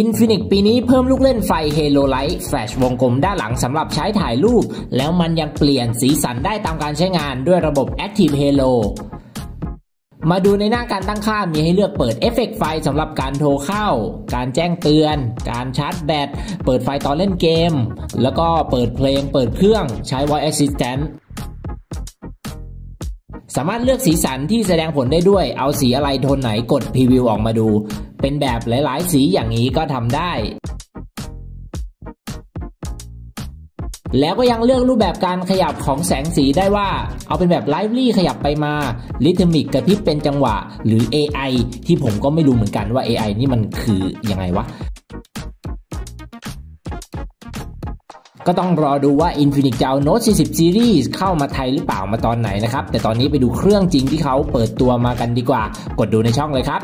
Infinix ปีนี้เพิ่มลูกเล่นไฟ Halo Light แฟลชวงกลมด้านหลังสำหรับใช้ถ่ายรูป แล้วมันยังเปลี่ยนสีสันได้ตามการใช้งานด้วยระบบ Active Halo มาดูในหน้าการตั้งค่ามีให้เลือกเปิดเอฟเฟกไฟสำหรับการโทรเข้า การแจ้งเตือน การชาร์จแบต เปิดไฟตอนเล่นเกม แล้วก็เปิดเพลง เปิดเครื่อง ใช้ Voice Assistant สามารถเลือกสีสันที่แสดงผลได้ด้วย เอาสีอะไรโทนไหนกด preview ออกมาดู เป็นแบบหลาย ๆ สีอย่างนี้ก็ทำได้ แล้วก็ยังเลือกรูปแบบการขยับของแสงสีได้ว่า เอาเป็นแบบ lively ขยับไปมา rhythmic กระพริบเป็นจังหวะ หรือ AI ที่ผมก็ไม่รู้เหมือนกันว่า AI นี่มันคือยังไงวะ ก็ต้องรอดูว่า Infinix จะเอา Note 40 Series เข้ามาไทยหรือเปล่ามาตอนไหนนะครับ แต่ตอนนี้ไปดูเครื่องจริงที่เขาเปิดตัวมากันดีกว่า กดดูในช่องเลยครับ